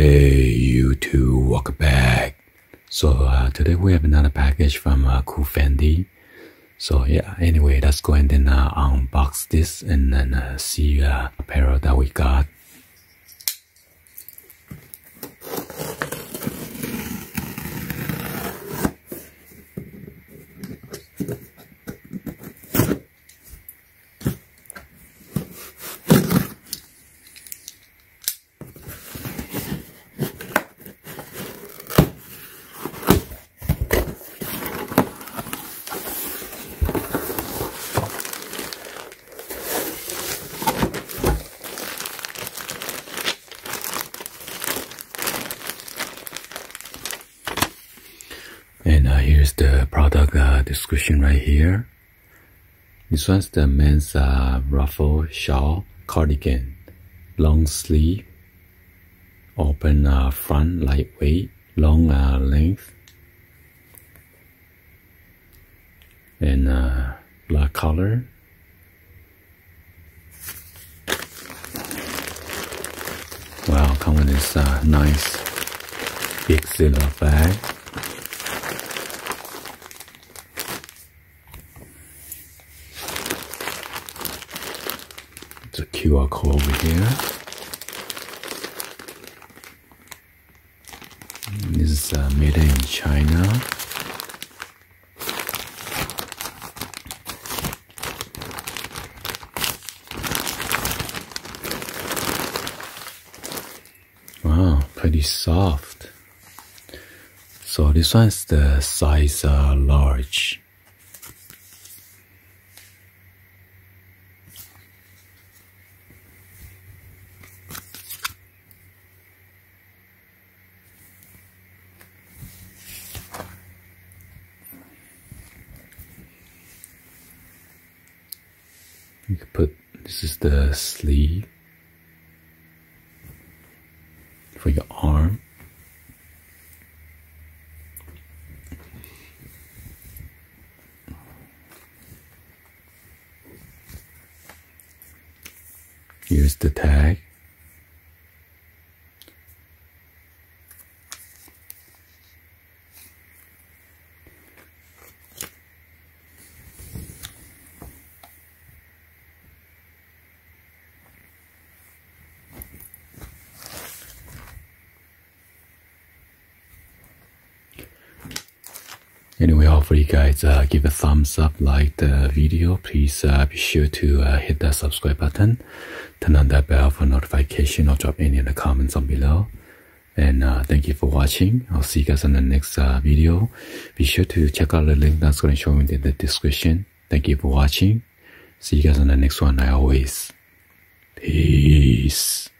Hey, you two, welcome back. So uh, today we have another package from uh, COOFANDY. So yeah, anyway, let's go and then uh, unbox this and then uh, see uh, apparel that we got. And uh, here's the product uh, description right here. This one's the men's uh, ruffle shawl cardigan, long sleeve, open uh, front, lightweight, long uh, length, and uh, black color. Wow, come with this uh, nice big silver bag. It's a QR code over here. This is uh, made in China. Wow, pretty soft. So this one's the size uh, large. You can put this is the sleeve for your arm. Here's the tag. Anyway, hopefully you guys uh, give a thumbs up, like the video. Please uh, be sure to uh, hit that subscribe button, turn on that bell for notification, or drop any of the comments down below. And uh, thank you for watching. I'll see you guys in the next uh, video. Be sure to check out the link that's going to show in the description. Thank you for watching. See you guys in the next one. I always peace.